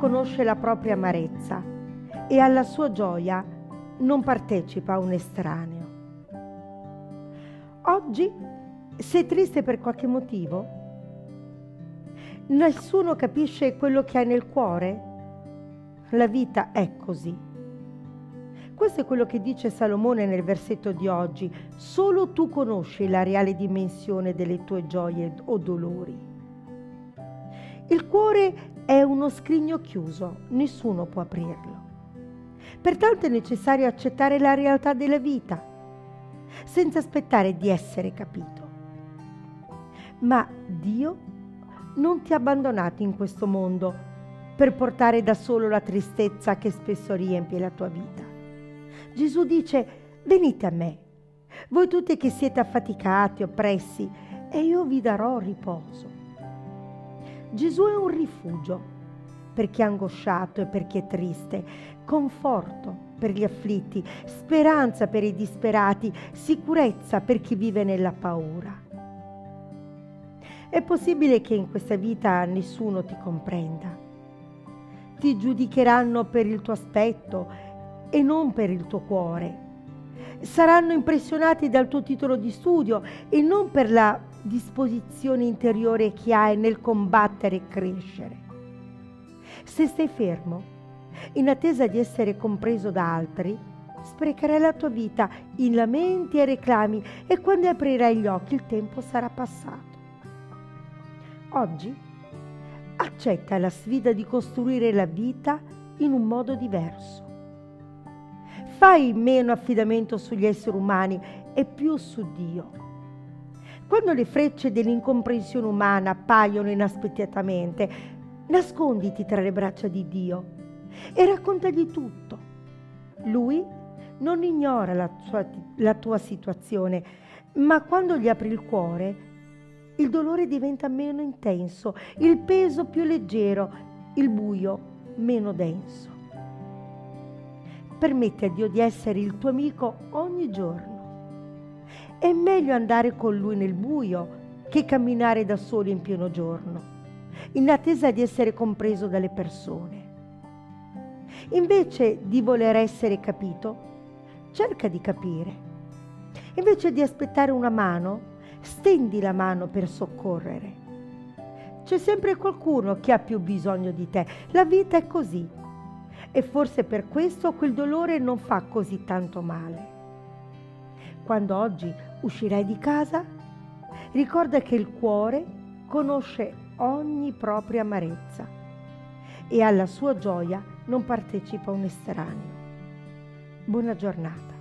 conosce la propria amarezza e alla sua gioia non partecipa un estraneo. Oggi sei triste per qualche motivo? Nessuno capisce quello che hai nel cuore? La vita è così. Questo è quello che dice Salomone nel versetto di oggi. Solo tu conosci la reale dimensione delle tue gioie o dolori. Il cuore è uno scrigno chiuso, nessuno può aprirlo. Pertanto è necessario accettare la realtà della vita, senza aspettare di essere capito. Ma Dio non ti ha abbandonato in questo mondo per portare da solo la tristezza che spesso riempie la tua vita. Gesù dice, venite a me, voi tutti che siete affaticati, oppressi, e io vi darò riposo. Gesù è un rifugio per chi è angosciato e per chi è triste, conforto per gli afflitti, speranza per i disperati, sicurezza per chi vive nella paura. È possibile che in questa vita nessuno ti comprenda. Ti giudicheranno per il tuo aspetto e non per il tuo cuore. Saranno impressionati dal tuo titolo di studio e non per la disposizione interiore che hai nel combattere e crescere. Se stai fermo, in attesa di essere compreso da altri, sprecherai la tua vita in lamenti e reclami e quando aprirai gli occhi il tempo sarà passato. Oggi accetta la sfida di costruire la vita in un modo diverso. Fai meno affidamento sugli esseri umani e più su Dio. Quando le frecce dell'incomprensione umana appaiono inaspettatamente, nasconditi tra le braccia di Dio e raccontagli tutto. Lui non ignora la tua, la tua situazione, ma quando gli apri il cuore, il dolore diventa meno intenso, il peso più leggero, il buio meno denso. Permetti a Dio di essere il tuo amico ogni giorno. È meglio andare con Lui nel buio che camminare da soli in pieno giorno in attesa di essere compreso dalle persone. Invece di voler essere capito, cerca di capire. Invece di aspettare una mano, stendi la mano per soccorrere. C'è sempre qualcuno che ha più bisogno di te. La vita è così. E forse per questo quel dolore non fa così tanto male. Quando oggi uscirai di casa, ricorda che il cuore conosce ogni propria amarezza e alla sua gioia non partecipa un estraneo. Buona giornata.